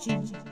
Ching.